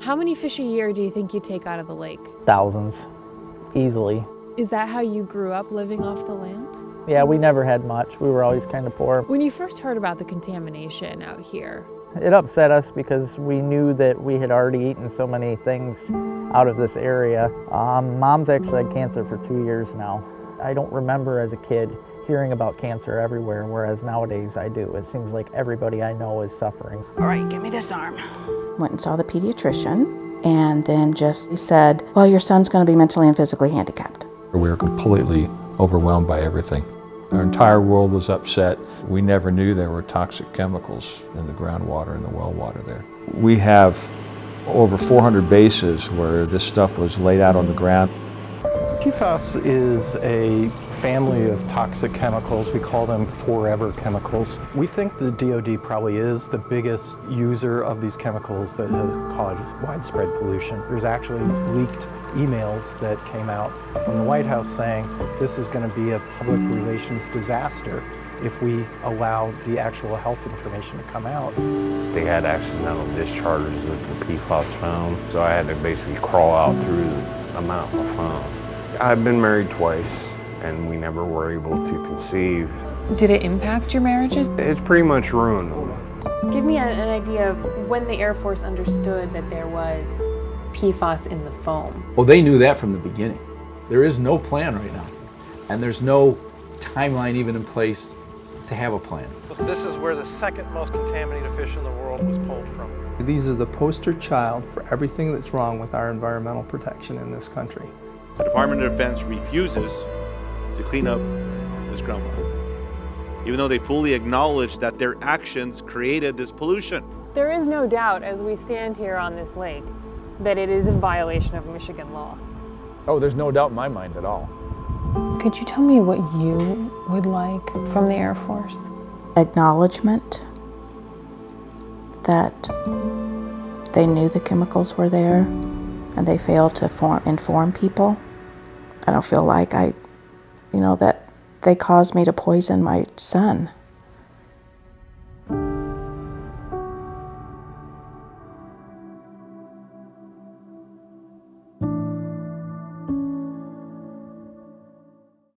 How many fish a year do you think you take out of the lake? Thousands, easily. Is that how you grew up living off the land? Yeah, we never had much. We were always kind of poor. When you first heard about the contamination out here, It upset us because we knew that we had already eaten so many things out of this area. Um, Mom's actually had cancer for two years now. I don't remember as a kid hearing about cancer everywhere, whereas nowadays I do. It seems like everybody I know is suffering. All right, give me this arm. Went and saw the pediatrician and then just said, well, your son's going to be mentally and physically handicapped. We were completely overwhelmed by everything. Our entire world was upset. We never knew there were toxic chemicals in the groundwater and the well water there. We have over 400 bases where this stuff was laid out on the ground. PFAS is a family of toxic chemicals. We call them forever chemicals. We think the DoD probably is the biggest user of these chemicals that has caused widespread pollution. There's actually leaked emails that came out from the White House saying this is going to be a public relations disaster if we allow the actual health information to come out. They had accidental discharges of the PFAS foam, so I had to basically crawl out through the amount of foam. I've been married twice, and we never were able to conceive. did it impact your marriages? It's pretty much ruined them. Give me a, an idea of when the Air Force understood that there was PFAS in the foam. Well, they knew that from the beginning. There is no plan right now, and there's no timeline even in place to have a plan. This is where the second most contaminated fish in the world was pulled from. These are the poster child for everything that's wrong with our environmental protection in this country. The Department of Defense refuses to clean up this groundwater, even though they fully acknowledge that their actions created this pollution. There is no doubt as we stand here on this lake that it is in violation of Michigan law. Oh, there's no doubt in my mind at all. Could you tell me what you would like from the Air Force? Acknowledgement that they knew the chemicals were there and they failed to inform people. I don't feel like I, you know, that they caused me to poison my son.